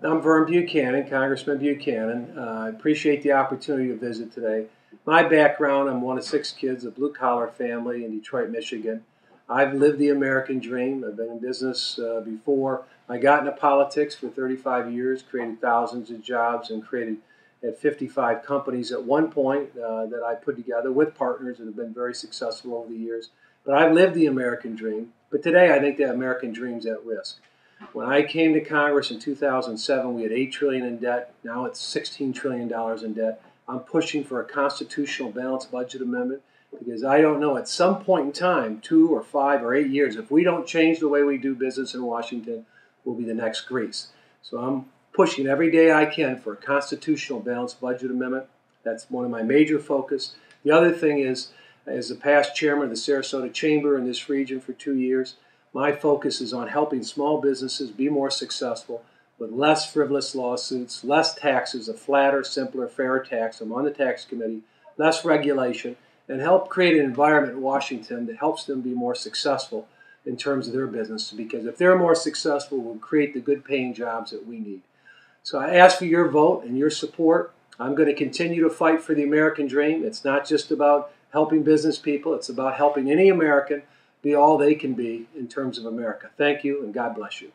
I'm Vern Buchanan, Congressman Buchanan. Uh, I appreciate the opportunity to visit today. My background I'm one of six kids, a blue collar family in Detroit, Michigan. I've lived the American dream. I've been in business uh, before. I got into politics for 35 years, created thousands of jobs, and created at 55 companies at one point uh, that I put together with partners that have been very successful over the years. But I've lived the American dream. But today I think the American dream's at risk. When I came to Congress in 2007, we had 8 trillion in debt. Now it's 16 trillion dollars in debt. I'm pushing for a constitutional balanced budget amendment because I don't know at some point in time, two or five or eight years, if we don't change the way we do business in Washington, we'll be the next Greece. So I'm pushing every day I can for a constitutional balanced budget amendment. That's one of my major focus. The other thing is, as the past chairman of the Sarasota Chamber in this region for two years, my focus is on helping small businesses be more successful with less frivolous lawsuits, less taxes, a flatter, simpler, fairer tax. I'm on the tax committee, less regulation, and help create an environment in Washington that helps them be more successful in terms of their business. Because if they're more successful, we'll create the good paying jobs that we need. So I ask for your vote and your support. I'm going to continue to fight for the American dream. It's not just about helping business people, it's about helping any American be all they can be in terms of America. Thank you, and God bless you.